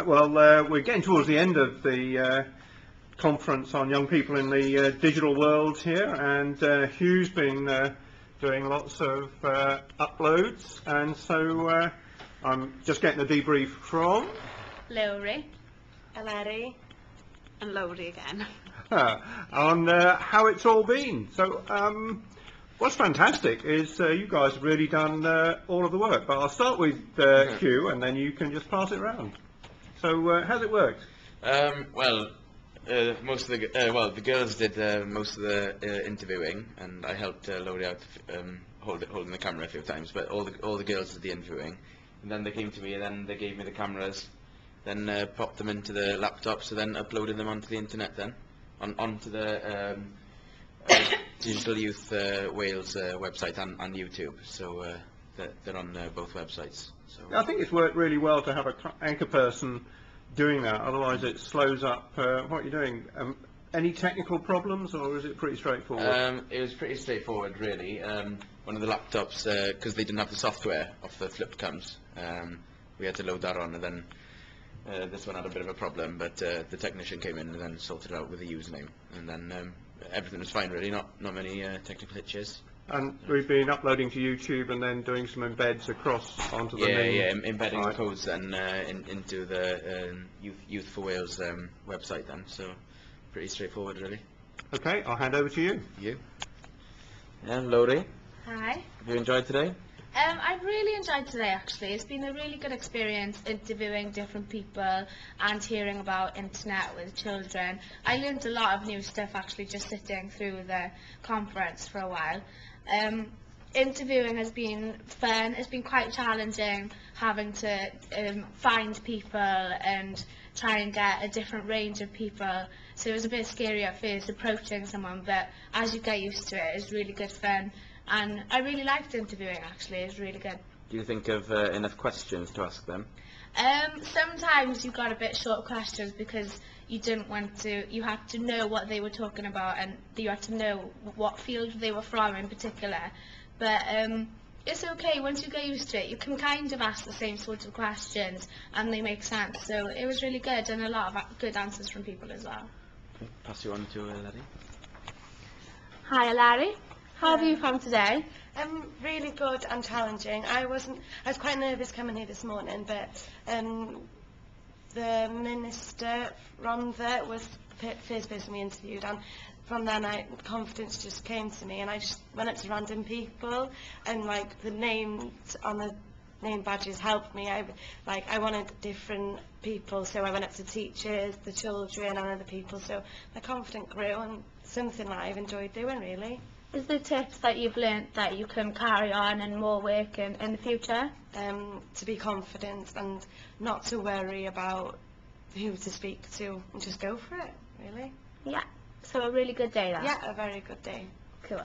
Right, well, uh, we're getting towards the end of the uh, conference on young people in the uh, digital world here, and uh, Huw's been uh, doing lots of uh, uploads, and so uh, I'm just getting a debrief from Lowri. Larry. And Lowri again. on uh, how it's all been. So, um, what's fantastic is uh, you guys have really done uh, all of the work, but I'll start with uh, Hugh, and then you can just pass it around. So, uh, how's it worked? Um, well, uh, most of the uh, well, the girls did uh, most of the uh, interviewing, and I helped uh, out um, hold, holding the camera a few times. But all the all the girls did the interviewing, and then they came to me, and then they gave me the cameras, then uh, popped them into the laptops, and then uploaded them onto the internet. Then on onto the um, uh, Digital Youth Wales website and, and YouTube. So uh, they're, they're on uh, both websites. So I think it's worked really well to have an anchor person doing that, otherwise it slows up uh, what you're doing. Um, any technical problems, or is it pretty straightforward? Um, it was pretty straightforward, really. Um, one of the laptops, because they didn't have the software of the flipped cams, um, we had to load that on, and then uh, this one had a bit of a problem, but uh, the technician came in and then sorted it out with the username, and then um, everything was fine, really. Not not many uh, technical hitches. And we've been uploading to YouTube and then doing some embeds across onto the Yeah, main yeah, em- embedding site. the codes then uh, in, into the um, Youth, Youth for Wales um, website then, so pretty straightforward, really. Okay, I'll hand over to you. You? Yeah, Lowri, Hi. have you enjoyed today? Um, I've really enjoyed today actually. It's been a really good experience interviewing different people and hearing about internet with children. I learned a lot of new stuff actually just sitting through the conference for a while. Um, interviewing has been fun. It's been quite challenging having to um, find people and try and get a different range of people. So it was a bit scary at first approaching someone, but as you get used to it, it's really good fun. And I really liked interviewing actually, it was really good. Do you think of uh, enough questions to ask them? Um, sometimes you got a bit short questions because you didn't want to, you had to know what they were talking about and you had to know what field they were from in particular. But um, it's okay, once you get used to it, you can kind of ask the same sorts of questions and they make sense. So it was really good and a lot of good answers from people as well. Pass you on to uh, Larry. Hi Larry, how have you found today? Um, really good and challenging. I wasn't. I was quite nervous coming here this morning, but um, the minister Rhondda was the first person we interviewed, and from then I confidence just came to me, and I just went up to random people, and like the names on the name badges helped me. I like I wanted different people, so I went up to teachers, the children, and other people. So my confidence grew, and something that I've enjoyed doing really. Is there tips that you've learnt that you can carry on and more work in, in the future? um, to be confident and not to worry about who to speak to and just go for it, really. Yeah. So a really good day then. Yeah, a very good day. Cool.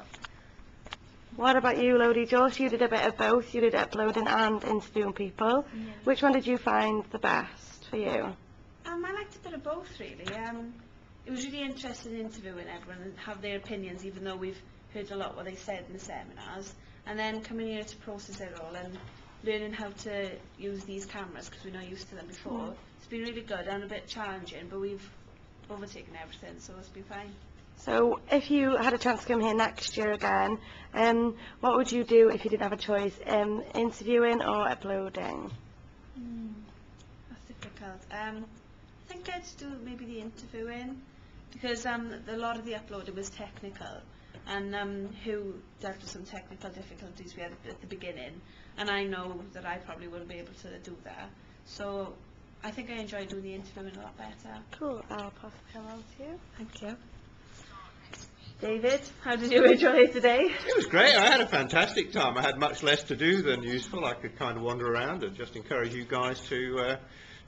What about you, Lowri Jos? You did a bit of both. You did uploading and interviewing people. Which one did you find the best for you? Um, I liked a bit of both really. Um, it was really interesting interviewing everyone and have their opinions, even though we've heard a lot what they said in the seminars. And then coming here to process it all and learning how to use these cameras because we're not used to them before. It's been really good and a bit challenging, but we've overtaken everything, so it's been fine. So, if you had a chance to come here next year again, um, what would you do if you didn't have a choice? Um, interviewing or uploading? That's difficult. Um, I think I'd do maybe the interviewing because um, a lot of the uploading was technical and um, Huw dealt with some technical difficulties we had at the beginning and I know that I probably wouldn't be able to do that. So I think I enjoyed doing the interviewing a lot better. Cool. I'll pass the camera on to you. Thank you. David, how did you enjoy it today? It was great. I had a fantastic time. I had much less to do than useful. I could kind of wander around and just encourage you guys to uh,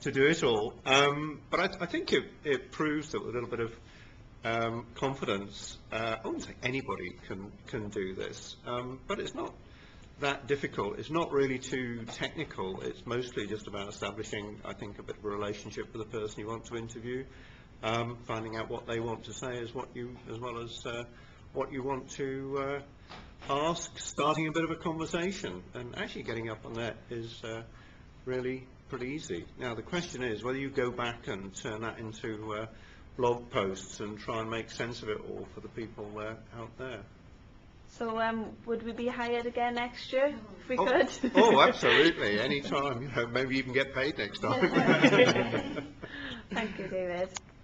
to do it all. Um, but I, I think it, it proves that with a little bit of um, confidence, uh, I wouldn't say anybody can can do this, um, but it's not that difficult. It's not really too technical. It's mostly just about establishing, I think, a bit of a relationship with the person you want to interview, um, finding out what they want to say as what you, as well as uh, what you want to uh, ask, starting a bit of a conversation, and actually getting up on that is uh, really pretty easy. Now, the question is whether you go back and turn that into uh, blog posts and try and make sense of it all for the people uh, out there. So um, would we be hired again next year if we oh, could? oh, absolutely. Any time. You know, maybe even get paid next time. Thank you, David.